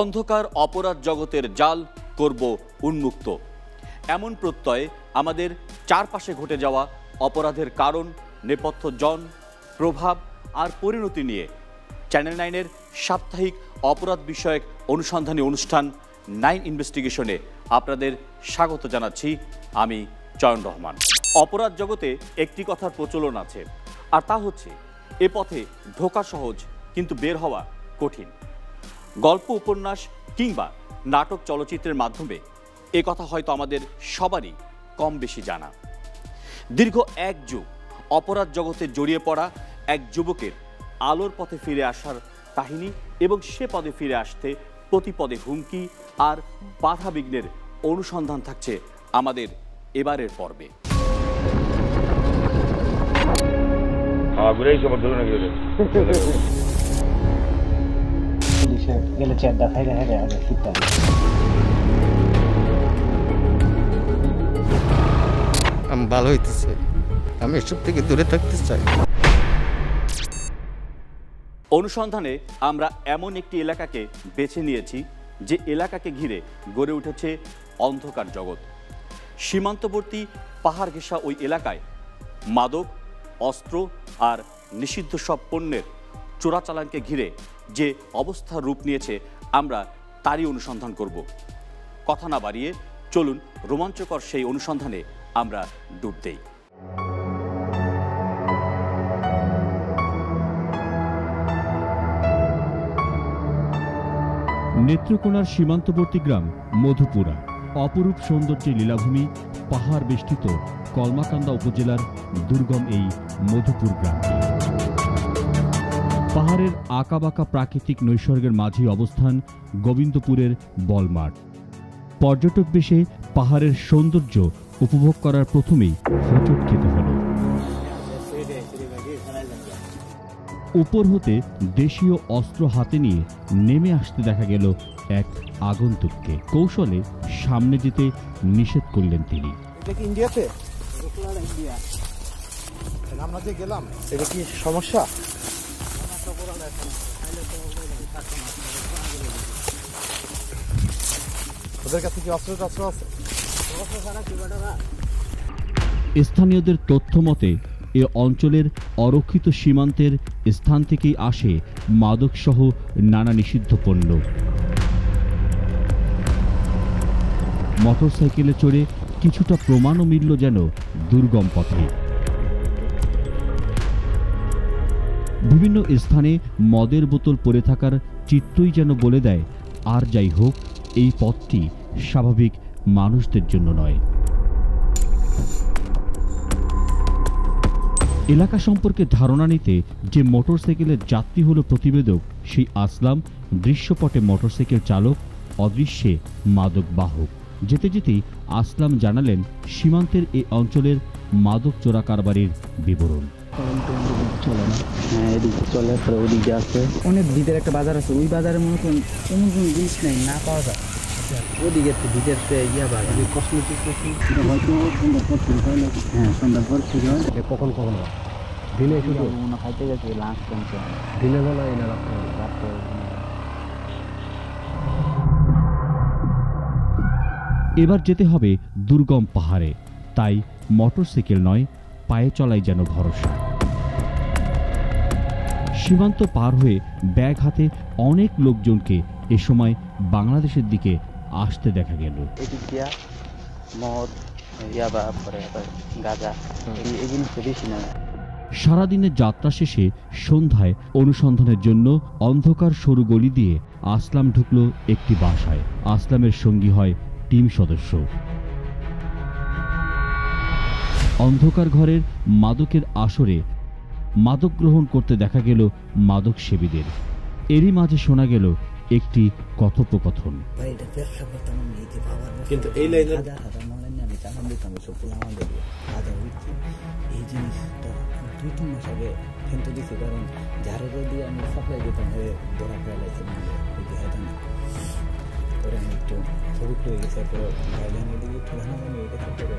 অন্ধকার অপরাধ জগতের জাল করব উন্মুক্ত। এমন প্রত্যয়ে আমাদের চারপাশে ঘটে যাওয়া অপরাধের কারণ, নেপথ্য জন, প্রভাব আর পরিণতি নিয়ে চ্যানেল নাইনের সাপ্তাহিক অপরাধ বিষয়ক অনুসন্ধানী অনুষ্ঠান নাইন ইনভেস্টিগেশনে আপনাদের স্বাগত জানাচ্ছি আমি চয়ন রহমান। অপরাধ জগতে একটি কথার প্রচলন আছে, আর তা হচ্ছে, এ পথে ঢোকা সহজ কিন্তু বের হওয়া কঠিন। গল্প, উপন্যাস কিংবা নাটক চলচ্চিত্রের মাধ্যমে এ কথা হয়তো আমাদের সবারই কম বেশি জানা। দীর্ঘ এক যুগ অপরাধ জগতে জড়িয়ে পড়া এক যুবকের আলোর পথে ফিরে আসার কাহিনী এবং সে পদে ফিরে আসতে প্রতি পদে হুমকি আর বাধা বিঘ্নের অনুসন্ধান থাকছে আমাদের এবারের পর্বে। ঘুরেই সবার ধরে গেলে চেয়ারটা আমি ভালো হইতেছে। আমি এসব থেকে দূরে থাকতে চাই। অনুসন্ধানে আমরা এমন একটি এলাকাকে বেছে নিয়েছি যে এলাকাকে ঘিরে গড়ে উঠেছে অন্ধকার জগৎ। সীমান্তবর্তী পাহাড় ঘেঁষা ওই এলাকায় মাদক অস্ত্র আর নিষিদ্ধ সব পণ্যের চোরাচালানকে ঘিরে যে অবস্থার রূপ নিয়েছে, আমরা তারই অনুসন্ধান করব। কথা না বাড়িয়ে চলুন রোমাঞ্চকর সেই অনুসন্ধানে আমরা ডুব দেই। নেত্রকোনার সীমান্তবর্তী গ্রাম মধুপুরা। অপরূপ সৌন্দর্যের লীলাভূমি, পাহাড় বেষ্টিত কলমাকান্দা উপজেলার দুর্গম এই মধুপুর গ্রামটি পাহাড়ের আঁকাবাঁকা প্রাকৃতিক নৈসর্গের মাঝে অবস্থান গোবিন্দপুরের বলমাঠ পর্যটক বেশে পাহাড়ের সৌন্দর্য উপভোগ করার প্রথমেই হোঁচট খেতে হলো। উপর হতে দেশীয় অস্ত্র হাতে নিয়ে নেমে আসতে দেখা গেল এক আগন্তুককে। কৌশলে সামনে যেতে নিষেধ করলেন তিনি। ইন্ডিয়াতে? আমরা যে গেলাম, এটা কি সমস্যা? স্থানীয়দের তথ্য মতে, এ অঞ্চলের অরক্ষিত সীমান্তের স্থান থেকেই আসে মাদকসহ নানা নিষিদ্ধ পণ্য। মোটরসাইকেলে চড়ে কিছুটা প্রমাণও মিলল যেন দুর্গম পথে। বিভিন্ন স্থানে মদের বোতল পড়ে থাকার চিত্রই যেন বলে দেয়, আর যাই হোক, এই পথটি স্বাভাবিক মানুষদের জন্য নয়। এলাকা সম্পর্কে ধারণা নিতে যে মোটরসাইকেলের যাত্রী হলো প্রতিবেদক, সেই আসলাম দৃশ্যপটে মোটরসাইকেল চালক, অদৃশ্যে মাদক বাহক। যেতে যেতেই আসলাম জানালেন সীমান্তের এই অঞ্চলের মাদক চোরা কারবারির বিবরণ। চলে না। হ্যাঁ এদিকে চলে পরে ওদিকে আছে। অনেক ভিতরে একটা বাজার আছে ওই বাজারের মনে করেন এমন কোনো জিনিস নেই না পাওয়া যায়। ওদিকে একটু ভিতরে ইয়া বাজার। কসমেটিক হয়তো সন্ধ্যার পর শুরু হয় নাকি? হ্যাঁ সন্ধ্যার পর শুরু হয়। কখন কখন দিনে শুধু খাইতে গেছে লাঞ্চ টাইমে দিনে বেলা এই না রাত্রে। রাত্রে। এবার যেতে হবে দুর্গম পাহাড়ে। তাই মোটরসাইকেল নয় পায়ে চলাই যেন ভরসা। সীমান্ত পার হয়ে ব্যাগ হাতে অনেক লোকজনকে এ সময় বাংলাদেশের দিকে আসতে দেখা গেল। মদ ইয়াবা পরে গাঁজা এই- এই জিনিসটা বেশি না। সারাদিনের যাত্রা শেষে সন্ধ্যায় অনুসন্ধানের জন্য অন্ধকার সরু গলি দিয়ে আসলাম ঢুকল একটি বাসায়। আসলামের সঙ্গী হয় টিম সদস্য। অন্ধকার ঘরের মাদকের আসরে মাদক গ্রহণ করতে দেখা গেল মাদক সেবীদের এরই মাঝে শোনা গেল একটি কথোপকথন। কিন্তু এই মনে জিনিসটা দুই তিন মাস আগে কিন্তু দিছি কারণ দিয়ে আমি সাপ্লাই দিতাম হয়ে ধরা ফেলাইছে পরে আমি একটু ছবি হয়ে গেছে পরে গাইডলাইনের দিকে একটু ধানা বানিয়ে গেছে পরে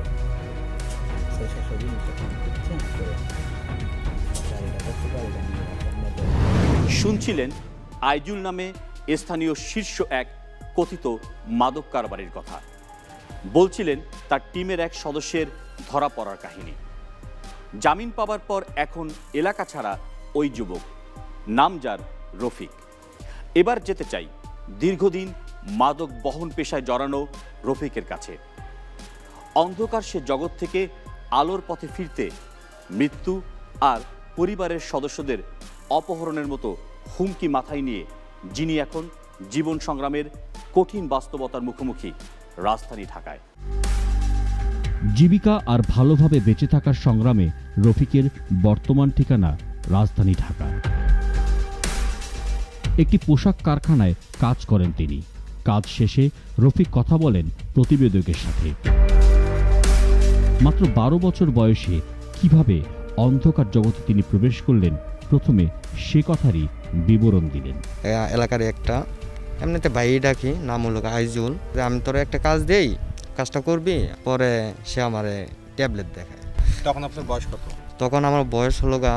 সেই সব জিনিসটা শুনছিলেন আইজুল নামে স্থানীয় শীর্ষ এক কথিত মাদক কারবারির কথা। বলছিলেন তার টিমের এক সদস্যের ধরা পড়ার কাহিনী। জামিন পাবার পর এখন এলাকা ছাড়া ওই যুবক, নাম যার রফিক। এবার যেতে চাই দীর্ঘদিন মাদক বহন পেশায় জড়ানো রফিকের কাছে। অন্ধকার সে জগৎ থেকে আলোর পথে ফিরতে মৃত্যু আর পরিবারের সদস্যদের অপহরণের মতো হুমকি মাথায় নিয়ে যিনি এখন জীবন সংগ্রামের কঠিন বাস্তবতার মুখোমুখি রাজধানী ঢাকায়। জীবিকা আর ভালোভাবে বেঁচে থাকার সংগ্রামে রফিকের বর্তমান ঠিকানা রাজধানী ঢাকা একটি পোশাক কারখানায় কাজ করেন তিনি। কাজ শেষে রফিক কথা বলেন প্রতিবেদকের সাথে। মাত্র বারো বছর বয়সে কীভাবে অন্ধকার জগতে তিনি প্রবেশ করলেন। প্রথমে সে কথারই বিবরণ দিলেন। এলাকার একটা এমনিতে ভাই ডাকি নাম হলো আইজুল। যে আমি তোর একটা কাজ দেই কাজটা করবি পরে সে আমারে ট্যাবলেট দেখায়। তখন আপনার বয়স কত? তখন আমার বয়স হলো গা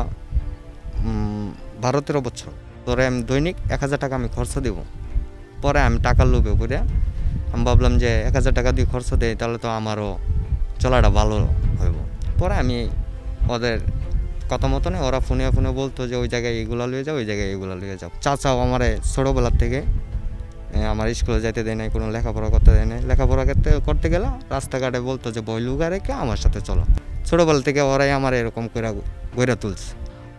বারো তেরো বছর। তোরে আমি দৈনিক এক হাজার টাকা আমি খরচ দেব। পরে আমি টাকার লোভে করে আমি ভাবলাম যে এক হাজার টাকা দিয়ে খরচ দেয় তাহলে তো আমারও চলাটা ভালো হইব। পরে আমি ওদের কথা মতো মতনে ওরা ফোনে ফোনে বলতো যে ওই জায়গায় এগুলো লিয়ে যাও ওই জায়গায় এগুলো লিয়ে যাও। চাচাও আমার ছোটোবেলার থেকে আমার স্কুলে যাইতে দেয় নাই কোনো লেখাপড়া করতে দেয় নাই। লেখাপড়া করতে করতে গেলে রাস্তাঘাটে বলতো যে বই লুগা রেখে আমার সাথে চলো। ছোটোবেলা থেকে ওরাই আমার এরকম করে গড়ে তুলছে।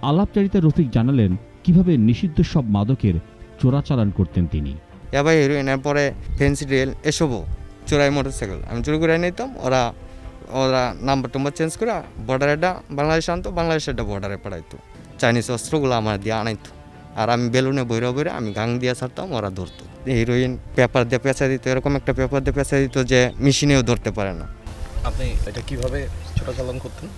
আলাপচারিতা রফিক জানালেন কীভাবে নিষিদ্ধ সব মাদকের চোরাচালান করতেন তিনি। এবার হিরোইনের পরে ফেন্সিডিল এসবও চোরাই মোটরসাইকেল আমি চুরি করে নিতাম ওরা ওরা নাম্বার টাম্বার চেঞ্জ করে বর্ডারেটা বাংলাদেশ আনতো বাংলাদেশেরটা বর্ডারে পাঠাইতো চাইনিজ অস্ত্রগুলো আমার দিয়ে আনাইতো আর আমি বেলুনে বইরা বইরা আমি গাং দিয়ে ছাড়তাম ওরা ধরতো হিরোইন পেপার দিয়ে পেঁচা দিত এরকম একটা পেপার দিয়ে পেঁচা দিত যে মেশিনেও ধরতে পারে না আপনি এটা কীভাবে ছোটাচালান করতেন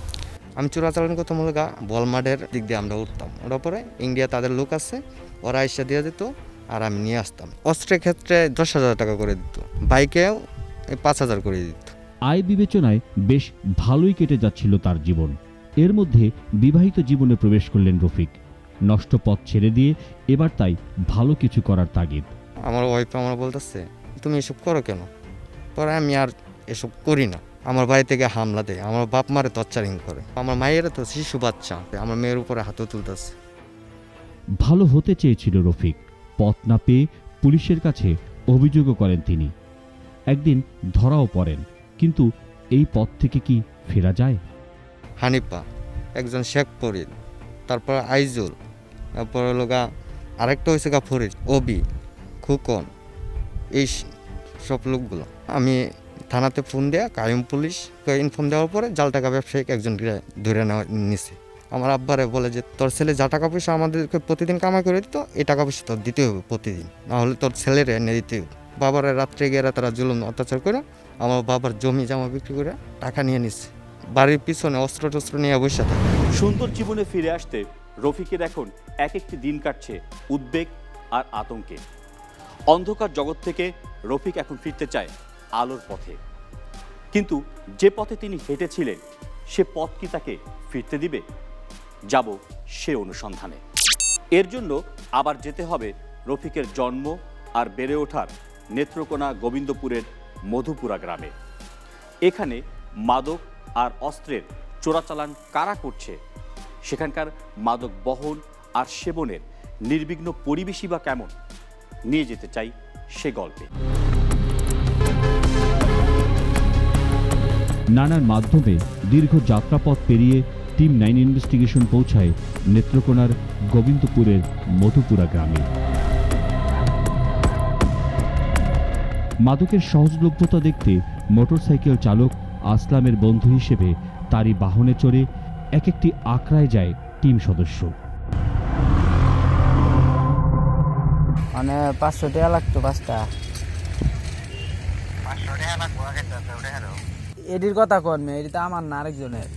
আমি চোরাচালান করতাম হলো গা বলমাডের দিক দিয়ে আমরা উঠতাম ওটার পরে ইন্ডিয়া তাদের লোক আছে ওরা এসে দিয়ে দিত আর আমি নিয়ে আসতাম অস্ত্রের ক্ষেত্রে দশ হাজার টাকা করে দিত বাইকেও পাঁচ হাজার করে দিত আয় বিবেচনায় বেশ ভালোই কেটে যাচ্ছিল তার জীবন। এর মধ্যে বিবাহিত জীবনে প্রবেশ করলেন রফিক। নষ্ট পথ ছেড়ে দিয়ে এবার তাই ভালো কিছু করার তাগিদ। আমার ওয়াইফ আমার বলতেছে তুমি এসব করো কেন? পরে আমি আর এসব করি না। আমার বাড়ি থেকে হামলা দেয় আমার বাপ মারে টর্চারিং করে। আমার মায়ের তো শিশু বাচ্চা আমার মেয়ের উপরে হাতও তুলতেছে। ভালো হতে চেয়েছিল রফিক। পথ না পেয়ে পুলিশের কাছে অভিযোগও করেন তিনি। একদিন ধরাও পড়েন। কিন্তু এই পথ থেকে কি ফেরা যায়? হানিফা, একজন শেখ ফরিদ, তারপর আইজুল, তারপর হলো গা আরেকটা হয়েছে গা ফরিদ, ওবি, খুকন, এই সব লোকগুলো। আমি থানাতে ফোন দেয়া কায়ুম পুলিশ ইনফর্ম দেওয়ার পরে জাল টাকা ব্যবসায়িক একজন ধরে নেওয়া, নিছে। আমার আব্বারে বলে যে, তোর ছেলে যা টাকা পয়সা আমাদেরকে প্রতিদিন কামাই করে দিত এই টাকা পয়সা তোর দিতে হবে প্রতিদিন। না হলে তোর ছেলেরে এনে দিতে হবে। বাবারে রাত্রে গিয়ে তারা জুলুম, অত্যাচার করে আমার বাবার জমি জামা বিক্রি করে টাকা নিয়ে নিচ্ছে। বাড়ির পিছনে অস্ত্র টস্ত্র নিয়ে বসে থাকে। সুন্দর জীবনে ফিরে আসতে রফিকের এখন এক একটি দিন কাটছে উদ্বেগ আর আতঙ্কে। অন্ধকার জগৎ থেকে রফিক এখন ফিরতে চায় আলোর পথে। কিন্তু যে পথে তিনি হেঁটেছিলেন, সে পথ কি তাকে ফিরতে দিবে? যাব সে অনুসন্ধানে। এর জন্য আবার যেতে হবে রফিকের জন্ম আর বেড়ে ওঠার নেত্রকোনা গোবিন্দপুরের মধুপুরা গ্রামে। এখানে মাদক আর অস্ত্রের চোরাচালান কারা করছে? সেখানকার মাদক বহন আর সেবনের নির্বিঘ্ন পরিবেশই বা কেমন? নিয়ে যেতে চাই সে গল্পে। নানার মাধ্যমে দীর্ঘ যাত্রাপথ পেরিয়ে টিম নাইন ইনভেস্টিগেশন পৌঁছায় নেত্রকোনার গোবিন্দপুরের মধুপুরা গ্রামে। মাদকের সহজলভ্যতা দেখতে মোটরসাইকেল চালক আসলামের বন্ধু হিসেবে তারই বাহনে চড়ে এক একটি আখড়ায় যায় টিম সদস্য। মানে পাঁচশো টাকা লাগতো পাঁচটা। এটির কথা করবে এটি তো আমার না আরেকজনের।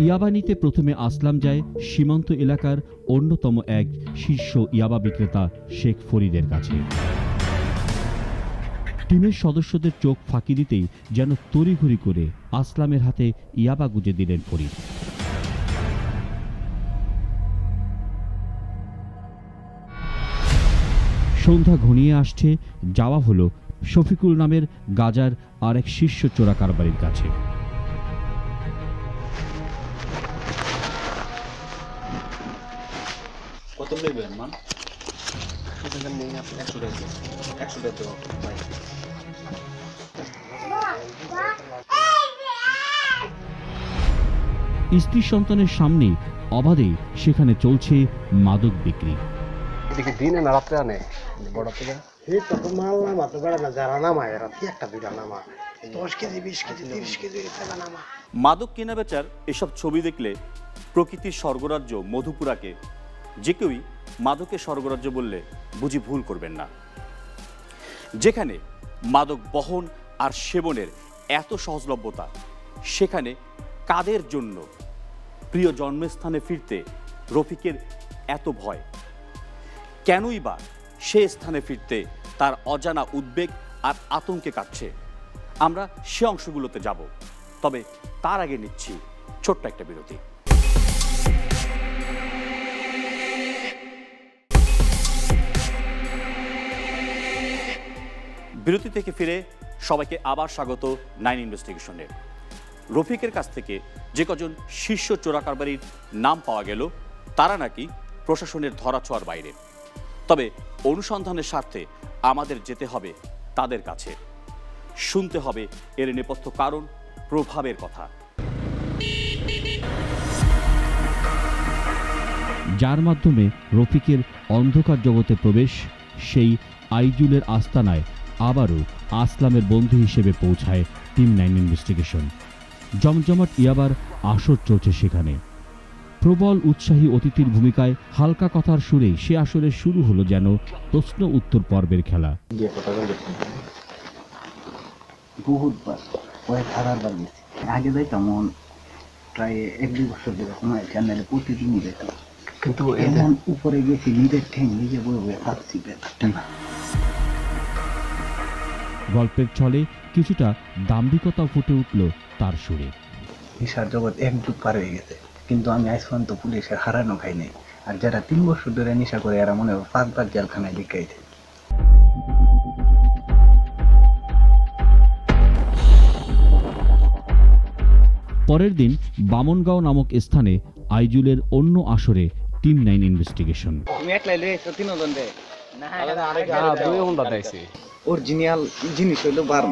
ইয়াবা নিতে প্রথমে আসলাম যায় সীমান্ত এলাকার অন্যতম এক শীর্ষ ইয়াবা বিক্রেতা শেখ ফরিদের কাছে। টিমের সদস্যদের চোখ ফাঁকি দিতেই যেন তড়িঘড়ি করে আসলামের হাতে ইয়াবা গুজে দিলেন ফরিদ। সন্ধ্যা ঘনিয়ে আসছে, যাওয়া হলো শফিকুল নামের গাজার আরেক শীর্ষ চোরা কারবারির কাছে। কত নেবেন মান? স্ত্রী সন্তানের সামনে অবাধে সেখানে চলছে মাদক বিক্রি। এদিকে দিনে না রাত্রে আনে। বড় থেকে এটা তো মাল নামা তো বেড়া না যারা নামায় এরা একটা দুইটা নামা? দশ কেজি বিশ কেজি তিরিশ কেজি নামা। মাদক কেনা বেচার এসব ছবি দেখলে প্রকৃতির স্বর্গরাজ্য মধুপুরাকে যে কেউই মাদকের স্বর্গরাজ্য বললে বুঝি ভুল করবেন না। যেখানে মাদক বহন আর সেবনের এত সহজলভ্যতা, সেখানে কাদের জন্য প্রিয় জন্মস্থানে ফিরতে রফিকের এত ভয়? কেনই বা সে স্থানে ফিরতে তার অজানা উদ্বেগ আর আতঙ্কে কাটছে? আমরা সে অংশগুলোতে যাব, তবে তার আগে নিচ্ছি ছোট্ট একটা বিরতি। বিরতি থেকে ফিরে সবাইকে আবার স্বাগত নাইন ইনভেস্টিগেশনে। রফিকের কাছ থেকে যে কজন শীর্ষ চোরাকারবারির নাম পাওয়া গেল, তারা নাকি প্রশাসনের ধরাছোঁয়ার বাইরে। তবে অনুসন্ধানের স্বার্থে আমাদের যেতে হবে তাদের কাছে। শুনতে হবে এর নেপথ্য কারণ, প্রভাবের কথা। যার মাধ্যমে রফিকের অন্ধকার জগতে প্রবেশ, সেই আইজুলের আস্তানায় আবারও আসলামের বন্ধু হিসেবে পৌঁছায় টিম নাইন ইনভেস্টিগেশন। জমজমাট ইয়াবার আসর চলছে সেখানে। প্রবল উৎসাহী অতিথির ভূমিকায় হালকা কথার সুরেই সে আসরে শুরু হলো যেন প্রশ্ন উত্তর পর্বের খেলা। বহুতবার কয়েক গেছি। আগে যাইতাম প্রায় এক দুই বছর ধরে কোনো চ্যানেলে প্রতিদিনই যেতাম কিন্তু এমন উপরে গেছি নিজের ঠেং নিজে বই বই ভাবছি ব্যাপারটা না গল্পের ছলে কিছুটা দাম্ভিকতা ফুটে উঠল তার সুরে নেশার জগৎ এক যুগ পার হয়ে গেছে কিন্তু আমি পর্যন্ত পুলিশের হারানো খাই নাই আর যারা তিন বছর ধরে নেশা করে এরা মনে হয় পাঁচবার জেলখানায় লিখাইছে পরের দিন বামনগাঁও নামক স্থানে আইজুলের অন্য আসরে টিম নাইন ইনভেস্টিগেশন অরিজিনাল জিনিস হইল বার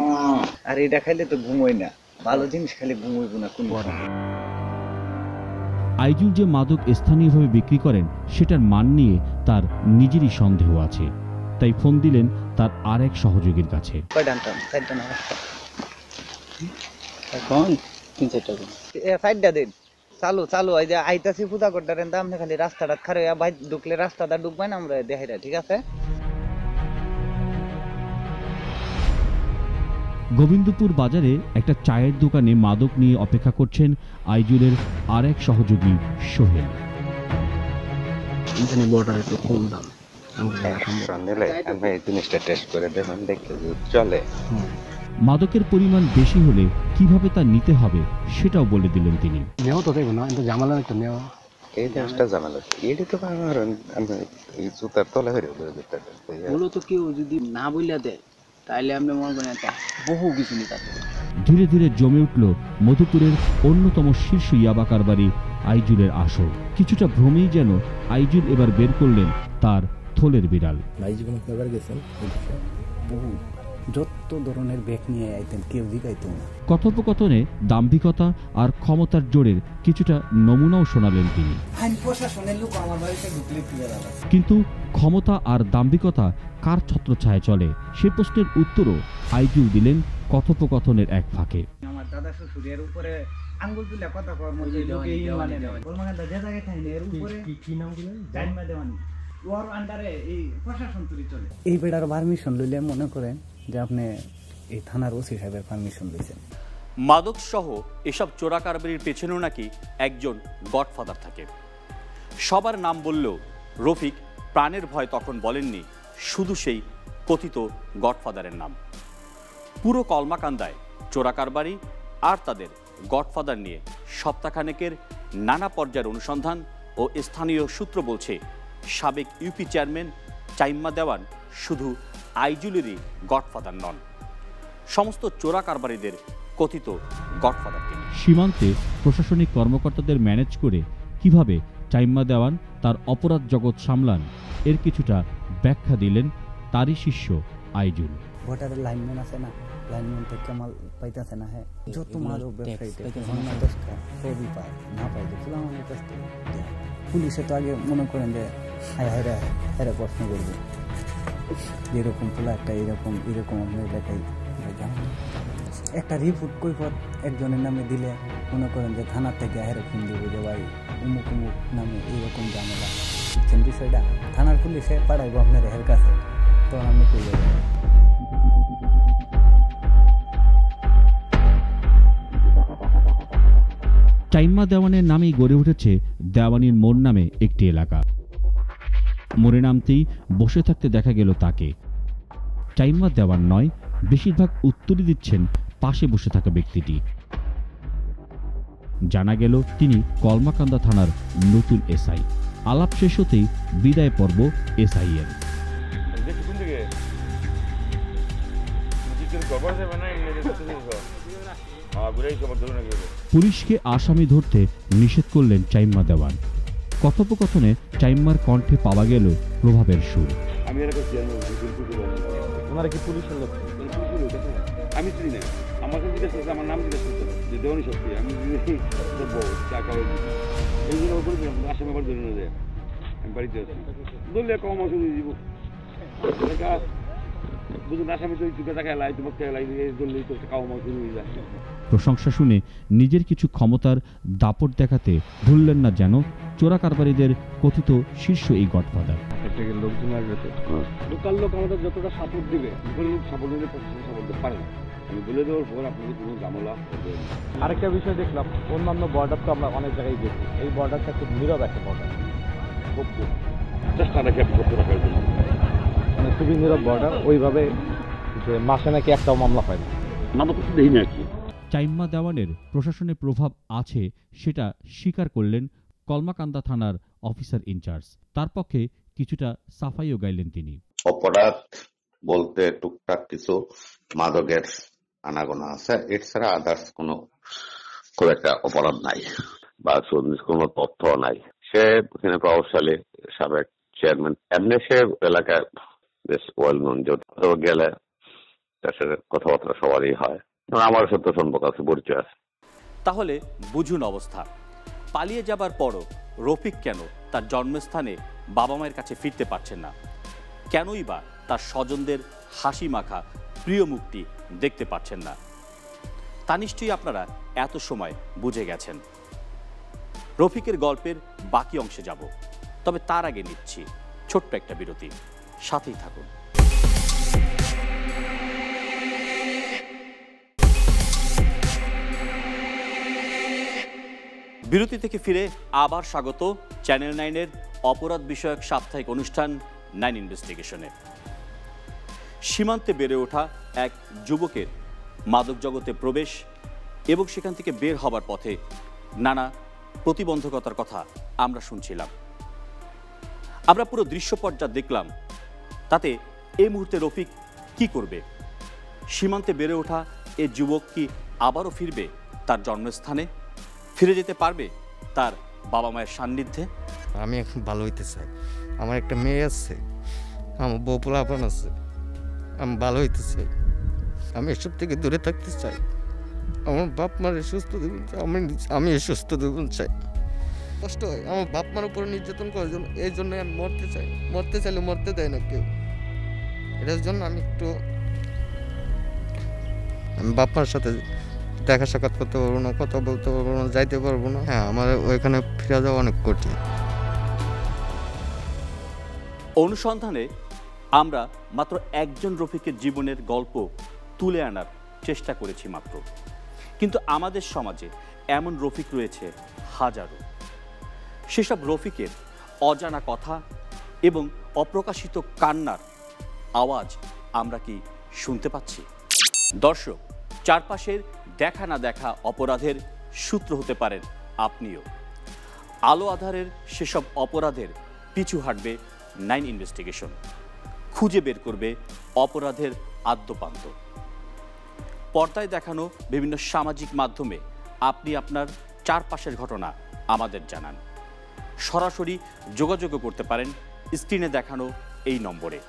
আর এটা খাইলে তো ঘুমোই না। ভালো জিনিস খাইলে ঘুমোইব না কোন আইজুল যে মাদক স্থানীয়ভাবে বিক্রি করেন সেটার মান নিয়ে তার নিজেরই সন্দেহ আছে। তাই ফোন দিলেন তার আরেক সহযোগীর কাছে। সাইডটা দিন। চালু চালু। এই যে আইতাছি পূজা করতে দাম খালি রাস্তাটা খারে ভাই ঢুকলে রাস্তাটা ঢুকবে না আমরা দেখাইটা ঠিক আছে? গোবিন্দপুর বাজারে একটা চায়ের দোকানে মাদক নিয়ে অপেক্ষা করছেন আইজুলের আরেক সহযোগী সোহেল। একটু কম দাম। নিলে আমি এই জিনিসটা টেস্ট করে দেখুন দেখতে চলে। মাদকের পরিমাণ বেশি হলে কীভাবে তা নিতে হবে সেটাও বলে দিলেন তিনি। তো দেখো না কিন্তু একটা নেও এই জিনিসটা ঝামেলা। এটি তো আমার আমি এই জুতার তলে হয়ে মূলত কেউ যদি না বইলা দেয় তাইলে আপনি মনে করেন একটা বহু কিছু নিতে ধীরে ধীরে জমে উঠল মধুপুরের অন্যতম শীর্ষ ইয়াবা কারবারি আইজুলের আসর। কিছুটা ভ্রমেই যেন আইজুল এবার বের করলেন তার থলের বিড়াল। আইজুল গেছেন? বহু। যত ধরনের ব্যাগ নিয়ে আইতেন কেউ জিগাইতো না। কথোপকথনে দাম্ভিকতা আর ক্ষমতার জোরের কিছুটা নমুনাও শোনালেন তিনি। আইন প্রশাসনের লোক আমার বাড়িতে ঢুকলে ফিরে কিন্তু ক্ষমতা আর দাম্ভিকতা কার ছত্রছায়ায় চলে? সে প্রশ্নের উত্তরও আইজুল দিলেন কথোপকথনের এক ফাঁকে। আমার দাদা শ্বশুরের উপরে আঙ্গুল তুলে কথা কর মধ্যে লোকে এই মানে ওর মানে যে জায়গায় থাকে এর উপরে কি নাম দিলেন জাইমা দেওয়ানি। ওর আন্ডারে এই প্রশাসন তুলি চলে। এই বেড়ার পারমিশন লইলে মনে করেন যে আপনি এই থানার ওসি সাহেবের পারমিশন লইছেন। মাদক সহ এসব চোরা কারবারির পেছনেও নাকি একজন গডফাদার থাকে। সবার নাম বললেও রফিক প্রাণের ভয় তখন বলেননি শুধু সেই কথিত গডফাদারের নাম। পুরো কলমাকান্দায় চোরা কারবারি আর তাদের গডফাদার নিয়ে সপ্তাহখানেকের নানা পর্যায়ের অনুসন্ধান ও স্থানীয় সূত্র বলছে সাবেক ইউপি চেয়ারম্যান চাইম্মা দেওয়ান শুধু আইজুলেরই গডফাদার নন। সমস্ত চোরা কারবারিদের কথিত গডফাদার তিনি। সীমান্তে প্রশাসনিক কর্মকর্তাদের ম্যানেজ করে কীভাবে চাইম্মা দেওয়ান তার অপরাধ জগৎ সামলান এর কিছুটা ব্যাখ্যা দিলেন তারই শিষ্য আইজুল। ভোটারের লাইনম্যান আছে না? লাইনম্যান থেকে মাল পাইতেছে না হ্যাঁ। যত মাল ব্যবসায়ীতে পায়। না দেয়। পুলিশে তো আগে মনে করেন যে হায় হায়রা হায়রা প্রশ্ন করবে। এরকম পোলা একটা, এরকম এরকম আপনার এলাকায়। একটা রিপোর্ট কৈফত একজনের নামে দিলে মনে করেন যে থানার থেকে হেরে ফোন দিব যে ভাই, উমুক উমুক নামে এইরকম ঝামেলা। বুঝছেন বিষয়টা, থানার পুলিশে পাঠাইবো আপনার হের কাছে, তখন আপনি কই যাবেন? চাইম্মা দেওয়ানের নামেই গড়ে উঠেছে দেওয়ানির মোড় নামে একটি এলাকা। মোড়ে নামতেই বসে থাকতে দেখা গেল তাকে। চাইম্মা দেওয়ান নয়, বেশিরভাগ উত্তরই দিচ্ছেন পাশে বসে থাকা ব্যক্তিটি। জানা গেল তিনি কলমাকান্দা থানার নতুন এসআই। আলাপ শেষ হতেই বিদায় পর্ব এসআই এর পুলিশকে আসামি ধরতে নিষেধ করলেন চাইম্মা দেওয়ান। কথোপকথনে চাইম্মার কণ্ঠে পাওয়া গেল প্রভাবের সুর। আমি এরকম চেয়ারম্যান ওনারা কি পুলিশের লোক? আমি চিনি না। আমার কাছে জিজ্ঞেস করছে আমার নাম জিজ্ঞেস যে দেওয়ানি শক্তি আমি যদি তো চা খাওয়াই এই জন্য ওপরে দিলাম আবার ধরে না যায় আমি বাড়িতে আছি। ধরলে কম দিয়ে দিব। বুঝুন আসামি তো চুকে টাকা লাই তোমাকে টাকা লাই দিয়ে ধরলেই তো কাউ মাছ শুরু হয়ে যায়। প্রশংসা শুনে নিজের কিছু ক্ষমতার দাপট দেখাতে ভুললেন না যেন চোরা কারবারিদের কথিত শীর্ষ এই গডফাদার। লোকজন আসবে তো। লোকাল লোক আমাদের যতটা সাপোর্ট দিবে লোকাল লোক সাপোর্ট দিলে সাপোর্ট দিতে পারে আমি বলে দেওয়ার পর আপনাদের কোনো ঝামেলা হবে আরেকটা বিষয় দেখলাম অন্যান্য বর্ডার তো আমরা অনেক জায়গায় গেছি। এই বর্ডারটা খুব নীরব একটা বর্ডার খুব খুব চেষ্টা রাখি আপনি করতে রাখার জন্য। মানে খুবই নীরব বর্ডার ওইভাবে যে মাসে নাকি একটাও মামলা হয় না। নামা তো দেখি না আর কি। চাইম্মা দেওয়ানের প্রশাসনে প্রভাব আছে সেটা স্বীকার করলেন কলমাকান্দা থানার অফিসার ইনচার্জ। তার পক্ষে কিছুটা সাফাইও গাইলেন তিনি। অপরাধ বলতে টুকটাক কিছু মাদকের আনাগোনা আছে। এছাড়া আদার্স কোনো খুব একটা অপরাধ নাই বা কোনো তথ্য নাই। সে এখানে প্রভাবশালী সাবেক চেয়ারম্যান এমনি সে এলাকায় বেশ ওয়েল নোন যত গেলে তার সাথে কথাবার্তা সবারই হয়। আমার সাথে সম্পর্ক আছে, পরিচয় আছে। তাহলে বুঝুন অবস্থা। পালিয়ে যাবার পরও রফিক কেন তার জন্মস্থানে বাবা মায়ের কাছে ফিরতে পারছেন না? কেনই বা তার স্বজনদের হাসি মাখা প্রিয় মুখটি দেখতে পাচ্ছেন না? তা নিশ্চয়ই আপনারা এত সময় বুঝে গেছেন। রফিকের গল্পের বাকি অংশে যাব, তবে তার আগে নিচ্ছি ছোট্ট একটা বিরতি। সাথেই থাকুন। বিরতি থেকে ফিরে আবার স্বাগত চ্যানেল নাইনের অপরাধ বিষয়ক সাপ্তাহিক অনুষ্ঠান নাইন ইনভেস্টিগেশনে। সীমান্তে বেড়ে ওঠা এক যুবকের মাদক জগতে প্রবেশ এবং সেখান থেকে বের হবার পথে নানা প্রতিবন্ধকতার কথা আমরা শুনছিলাম। আমরা পুরো দৃশ্যপট যা দেখলাম তাতে এই মুহূর্তে রফিক কি করবে? সীমান্তে বেড়ে ওঠা এ যুবক কি আবারও ফিরবে তার জন্মস্থানে? ফিরে যেতে পারবে তার বাবা মায়ের সান্নিধ্যে? আমি এখন ভালো হইতে চাই। আমার একটা মেয়ে আছে, আমার বউ পোলাপান আছে, আমি ভালো হইতে চাই। আমি এসব থেকে দূরে থাকতে চাই। আমার বাপ মার সুস্থ দেবেন আমি আমি সুস্থ দেবেন চাই। কষ্ট হয়, আমার বাপ মার উপরে নির্যাতন করার জন্য, এই জন্য আমি মরতে চাই। মরতে চাইলে মরতে দেয় না কেউ। এটার জন্য আমি একটু আমি বাপ সাথে দেখা সাক্ষাৎ করতে পারব না, কথা বলতে পারব না, যাইতে পারব না। হ্যাঁ আমার ওইখানে ফিরে যাওয়া অনেক কঠিন। অনুসন্ধানে আমরা মাত্র একজন রফিকের জীবনের গল্প তুলে আনার চেষ্টা করেছি মাত্র। কিন্তু আমাদের সমাজে এমন রফিক রয়েছে হাজারো। সেসব রফিকের অজানা কথা এবং অপ্রকাশিত কান্নার আওয়াজ আমরা কি শুনতে পাচ্ছি? দর্শক, চারপাশের দেখা না দেখা অপরাধের সূত্র হতে পারেন আপনিও। আলো আধারের সেসব অপরাধের পিছু হাঁটবে নাইন ইনভেস্টিগেশন। খুঁজে বের করবে অপরাধের আদ্যপান্ত। পর্দায় দেখানো বিভিন্ন সামাজিক মাধ্যমে আপনি আপনার চারপাশের ঘটনা আমাদের জানান। সরাসরি যোগাযোগও করতে পারেন, স্ক্রিনে দেখানো এই নম্বরে।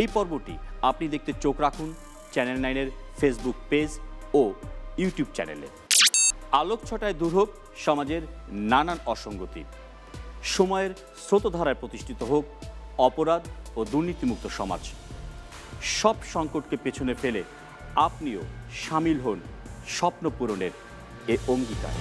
এই পর্বটি আপনি দেখতে চোখ রাখুন চ্যানেল নাইনের ফেসবুক পেজ ও ইউটিউব চ্যানেলে আলোক ছটায় দূর হোক, সমাজের নানান অসঙ্গতি। সময়ের স্রোতধারায় প্রতিষ্ঠিত হোক, অপরাধ ও দুর্নীতিমুক্ত সমাজ। সব সংকটকে পেছনে ফেলে আপনিও সামিল হন স্বপ্ন পূরণের এ অঙ্গীকার।